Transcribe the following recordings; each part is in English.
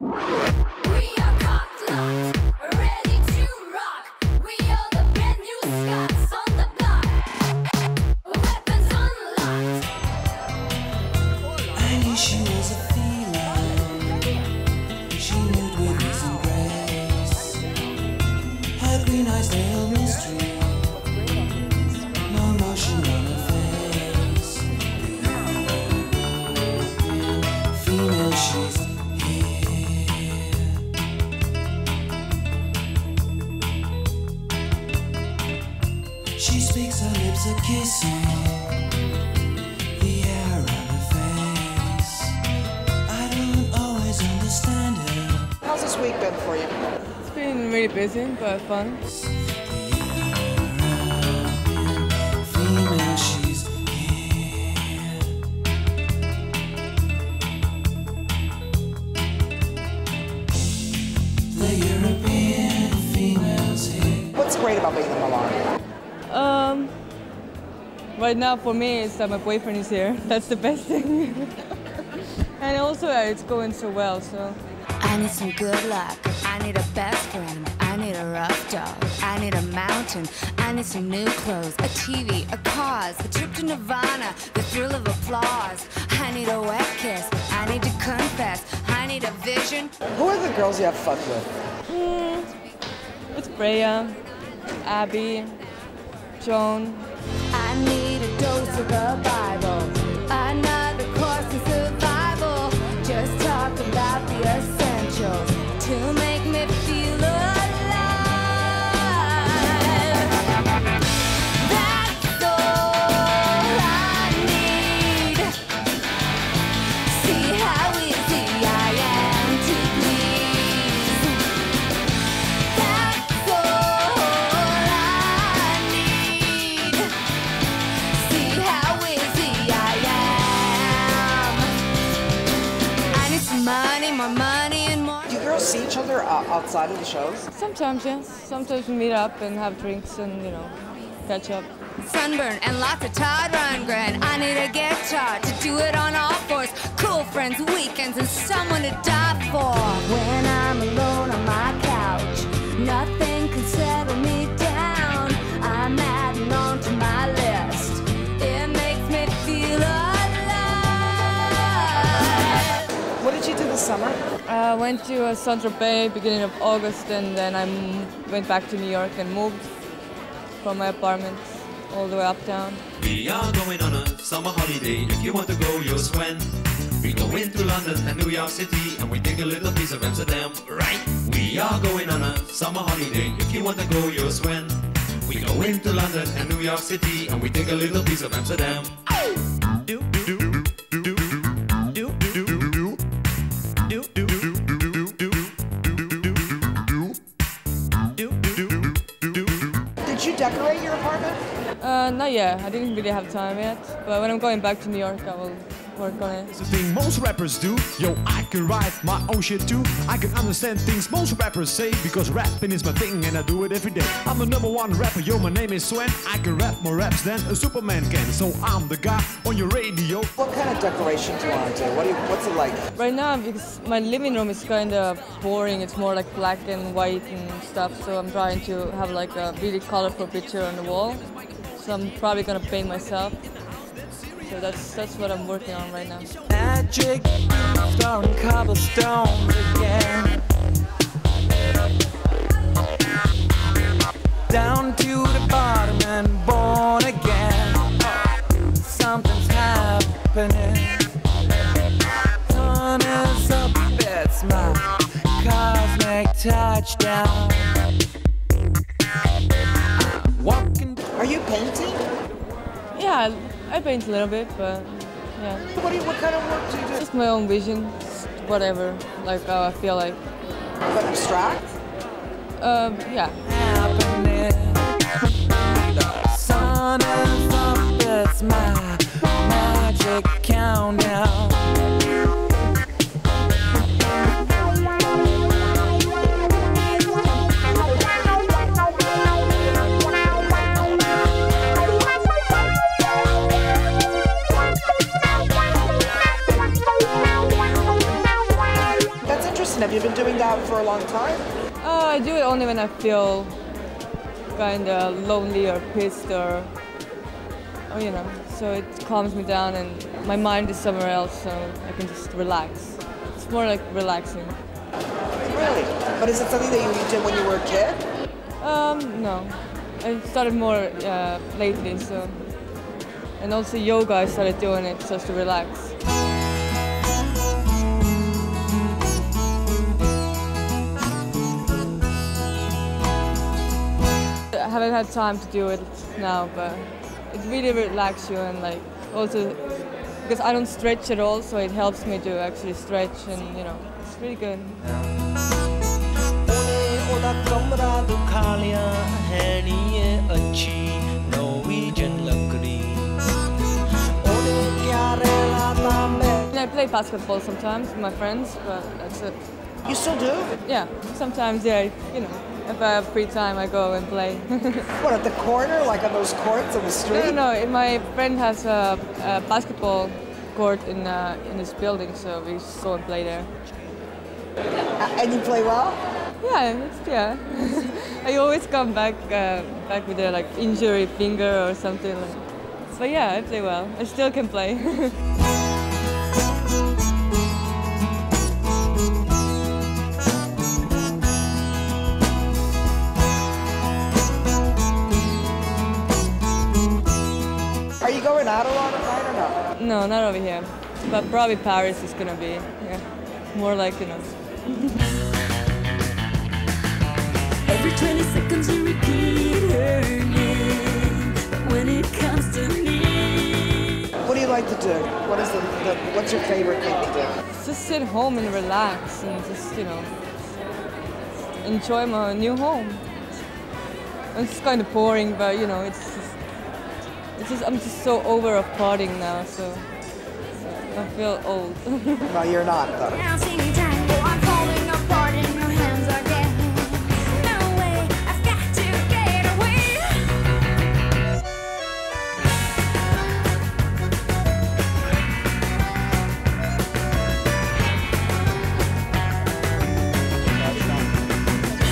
We week been for you? It's been really busy but fun. Female, she's here. The European females here. What's great about being in Milan? Um, right now for me it's that my boyfriend is here. That's the best thing. and also uh, it's going so well. So I need some good luck. I need a best friend. I need a rough dog. I need a mountain. I need some new clothes, a TV, a cause, a trip to Nirvana, the thrill of applause. I need a wet kiss. I need to confess. I need a vision. Who are the girls you have fucked with? Hmm, it's Freya, Abby, Joan. I need a dose of the Bible. Another course 就没 see each other uh, outside of the shows? Sometimes yes. Sometimes we meet up and have drinks and you know catch up. Sunburn and lots of Todd Rundgren. I need a guitar to do it on all fours. Cool friends, weekends, and someone to die for. When I'm went to uh, Saint Tropez beginning of August and then I m- went back to New York and moved from my apartment all the way uptown. We are going on a summer holiday. If you want to go, you'll swim. We go into London and New York City and we take a little piece of Amsterdam, right? We are going on a summer holiday. If you want to go, you'll swim. We go into London and New York City and we take a little piece of Amsterdam. Did Uh, not yet. I didn't really have time yet. But when I'm going back to New York, I will work on it. It's the thing most rappers do. Yo, I can write my own shit too. I can understand things most rappers say because rapping is my thing and I do it every day. I'm the number one rapper, yo, my name is Swen. I can rap more raps than a Superman can. So I'm the guy on your radio. What kind of decoration do you want to do? What do you, what's it like? Right now, because my living room is kind of boring, it's more like black and white and stuff, so I'm trying to have like a really colorful picture on the wall. So I'm probably gonna paint myself. So that's that's what I'm working on right now. Magic, throwing cobblestones again. Down to the bottom and born again. Something's happening. Up, it's my cosmic touchdown. Yeah, I paint a little bit, but yeah, What, do you, what kind of work do you do? just my own vision, whatever, like how I feel like. But abstract? Um, yeah. happening. Time? Uh, I do it only when I feel kind of lonely or pissed or, or, you know, so it calms me down and my mind is somewhere else, so I can just relax. It's more like relaxing. Really? But is it something that you did when you were a kid? Um, no, I started more uh, lately, so. And also yoga, I started doing it just to relax. haven't had time to do it now, but it really relaxes you and like also because I don't stretch at all, so it helps me to actually stretch and you know it's really good. I play basketball sometimes with my friends, but that's it. You still do? Yeah, sometimes, yeah, you know if I have free time, I go and play. What, at the corner, like on those courts on the no, street? no, no. My friend has a, a basketball court in uh, in his building, so we go and play there. And you play well? Yeah, it's, yeah. I always come back uh, back with a like injury finger or something. Like. But yeah, I play well. I still can play. no, not over here. But probably Paris is gonna be yeah, more like you know. Every 20 seconds you repeat her name. When it comes to me, What do you like to do? What is the, the what's your favorite thing to do? just sit home and relax and just you know enjoy my new home. It's kind of boring, but you know it's just, it's I'm just so over of partying now, so I feel old. No, you're not though. Now see me tango, I'm falling apart and your hands are getting. No way, I've got to get away.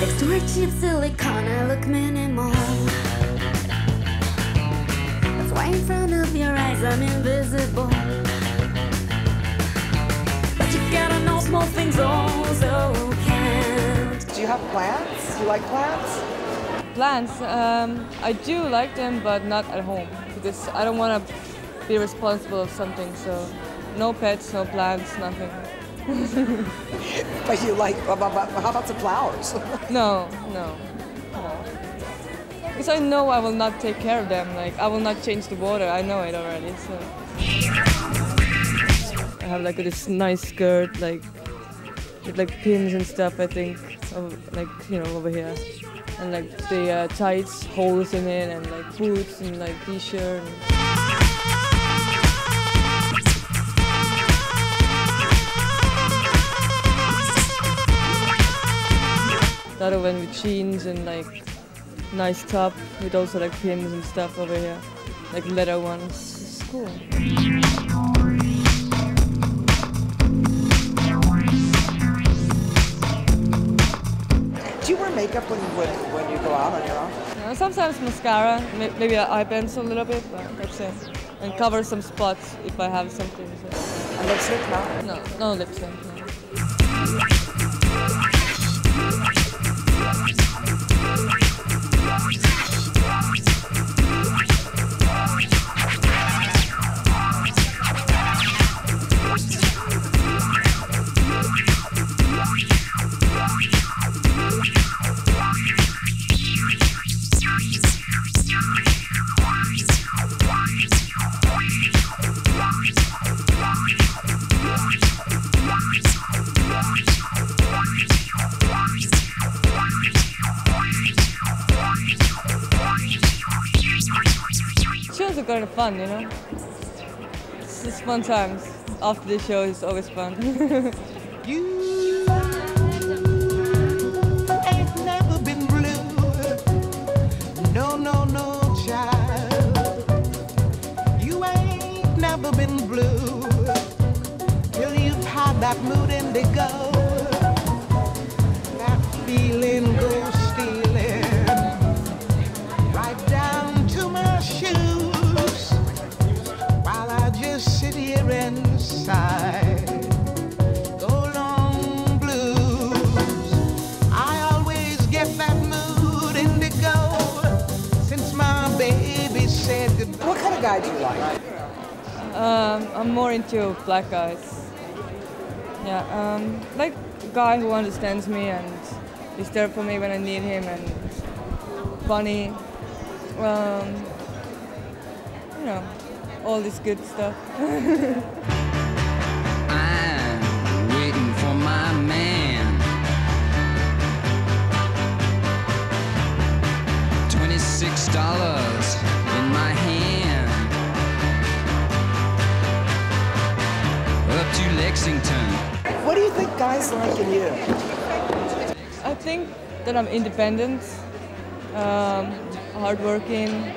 Next to her cheap silicone, I look minimal. That's why in front of your eyes I'm invisible. But you gotta know small things also count. Do you have plants? Do you like plants? Plants, um, I do like them, but not at home because I don't want to be responsible of something. So, no pets, no plants, nothing. But you like, how about some flowers? No, no, no. Because I know I will not take care of them. Like I will not change the water. I know it already. So I have like this nice skirt, like with like pins and stuff. I think, of, like you know, over here, and like the uh, tights, holes in it, and like boots and like t-shirt. Other one with jeans and like nice top with also like pins and stuff over here, like leather ones. It's cool. Do you wear makeup when you when, when you go out on your own? Uh, sometimes mascara, maybe an eye pencil a little bit, but that's it. And cover some spots if I have something. So. And lipstick? No. No, no lipstick. No. Fun, you know. It's just fun times. After the show, it's always fun. You ain't never been blue. No, no, no, child. You ain't never been blue. Till you've had that mood indigo. feeling goes Um, I'm more into black guys. Yeah, um, like a guy who understands me and is there for me when I need him and funny. Um, you know, all this good stuff. I'm waiting for my man. Lexington. What do you think guys like in you? I think that I'm independent, um, hardworking.